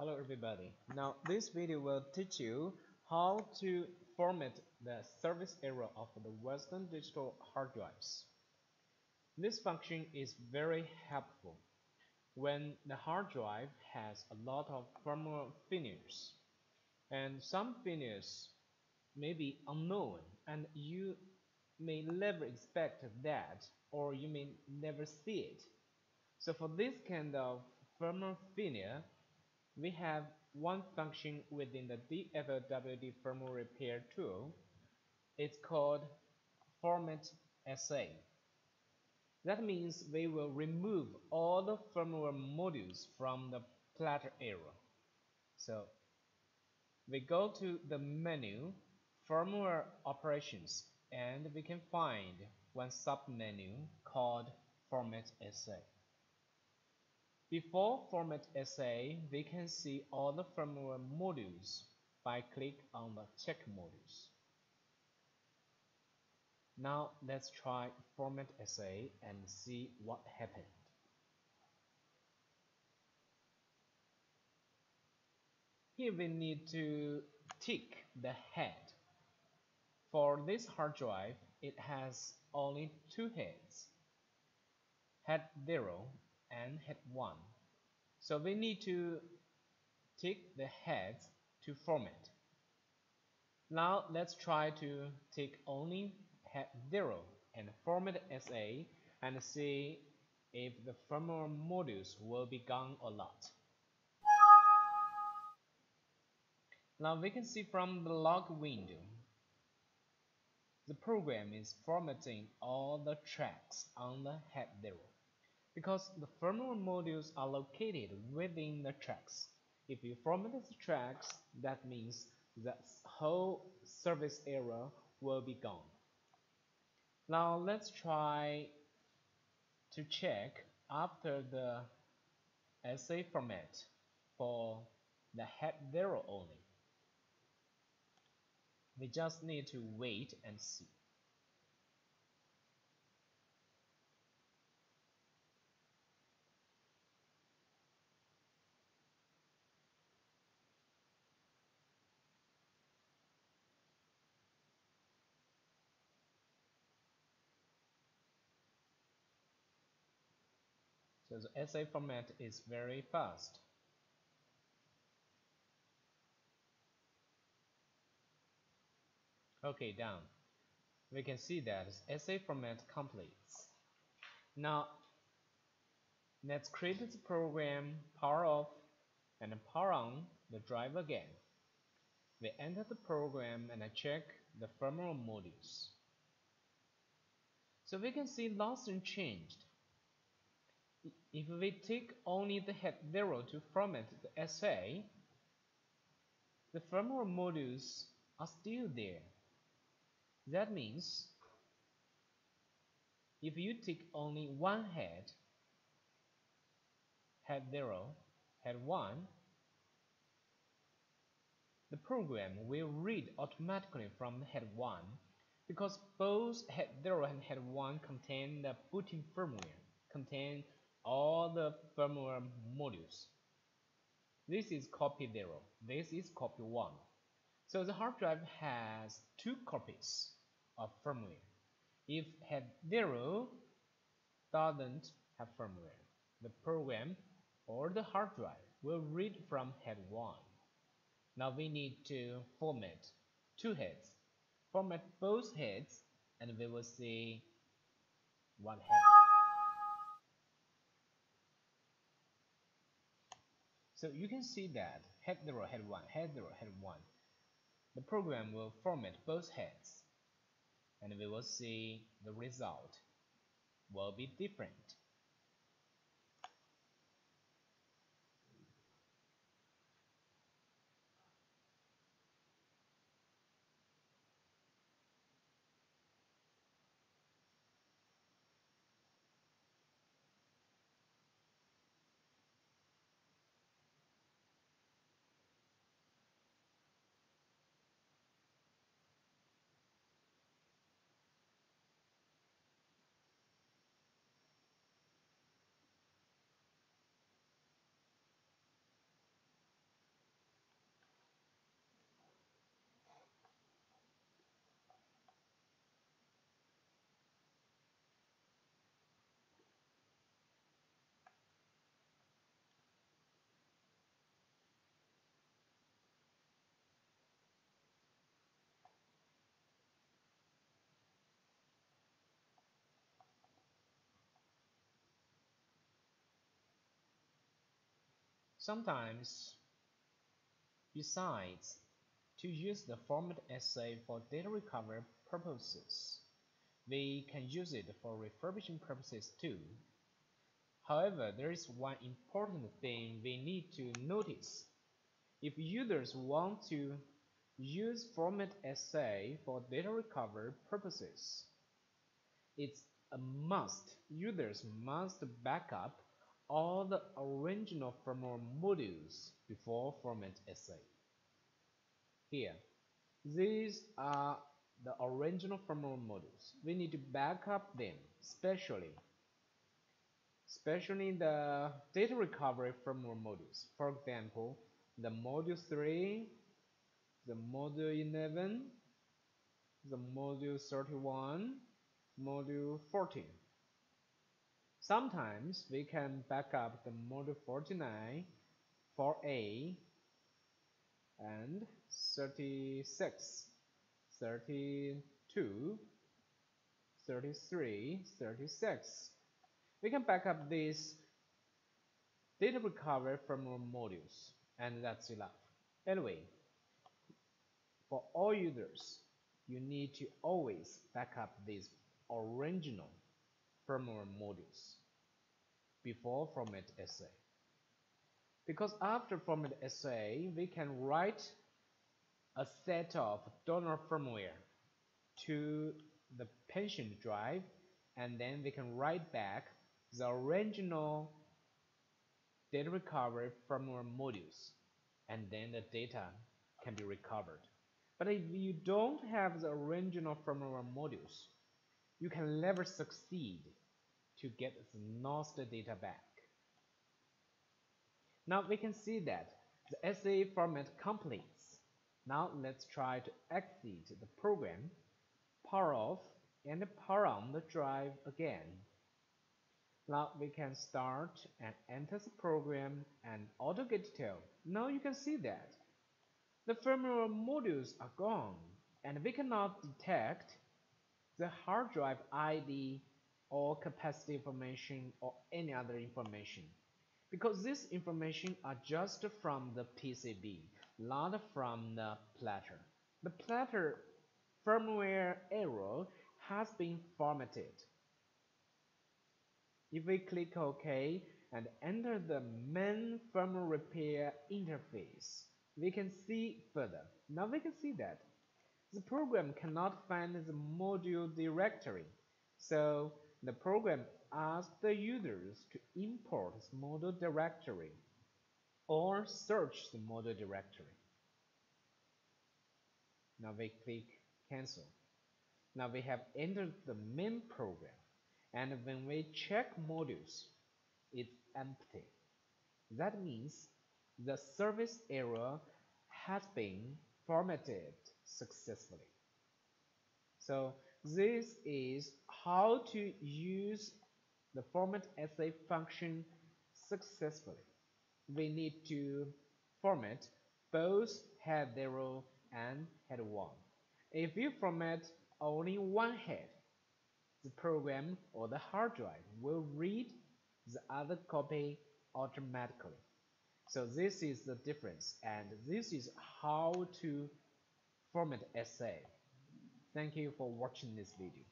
Hello everybody. Now this video will teach you how to format the service area of the Western Digital hard drives. This function is very helpful when the hard drive has a lot of firmware failures and some failures may be unknown and you may never expect that or you may never see it. So for this kind of firmware failure we have one function within the DFLWD firmware repair tool. It's called format SA. That means we will remove all the firmware modules from the platter area. So we go to the menu firmware operations and we can find one submenu called format SA. Before Format SA, we can see all the firmware modules by click on the check modules. Now let's try Format SA and see what happened. Here we need to tick the head. For this hard drive, it has only two heads, head 0 and head 1. So we need to tick the heads to format. Now let's try to tick only head 0 and format SA and see if the firmware modules will be gone or not. Now we can see from the log window the program is formatting all the tracks on the head 0 because the firmware modules are located within the tracks. If you format the tracks, that means the whole service area will be gone. Now let's try to check after the SA format for the head 0 only. We just need to wait and see. So the SA format is very fast. Okay, done. We can see that SA format completes. Now, let's create the program, power off, and power on the drive again. We enter the program and I check the firmware modules. So we can see nothing changed. If we take only the head 0 to format the SA, the firmware modules are still there. That means if you take only one head, head 0, head 1, the program will read automatically from head 1 because both head 0 and head 1 contain the booting firmware, contain all the firmware modules. This is copy 0, this is copy 1. So the hard drive has two copies of firmware. If head 0 doesn't have firmware, the program or the hard drive will read from head 1. Now we need to format two heads. Format both heads and we will see what happens. So you can see that head 0, head 1, head 0, head 1. The program will format both heads and we will see the result will be different. Sometimes, besides, to use the format SA for data recovery purposes, we can use it for refurbishing purposes too. However, there is one important thing we need to notice. If users want to use format SA for data recovery purposes, it's a must. Users must backup all the original firmware modules before format SA. Here, these are the original firmware modules. We need to backup them, especially especially the data recovery firmware modules. For example, the module 3, the module 11, the module 31, module 14. Sometimes we can back up the module 49, 4A, and 36, 32, 33, 36. We can back up these data recovery firmware modules, and that's enough. Anyway, for all users, you need to always back up these original firmware modules before format SA. Because after format SA, we can write a set of donor firmware to the patient drive and then we can write back the original data recovery firmware modules and then the data can be recovered. But if you don't have the original firmware modules, you can never succeed to get the lost data back. Now we can see that the SA format completes. Now let's try to exit the program, power off, and power on the drive again. Now we can start and enter the program and auto get detail. Now you can see that the firmware modules are gone and we cannot detect the hard drive ID or capacity information or any other information because this information are just from the PCB not from the platter. The platter firmware error has been formatted if we click OK and enter the main firmware repair interface, we can see further. Now we can see that the program cannot find the module directory. So the program asks the users to import the module directory or search the module directory. Now we click cancel. Now we have entered the main program and when we check modules it's empty that means the service area has been formatted successfully. So this is how to use the format SA function successfully. We need to format both head 0 and head 1 if you format only one head the program or the hard drive will read the other copy automatically. So this is the difference and this is how to format SA. Thank you for watching this video.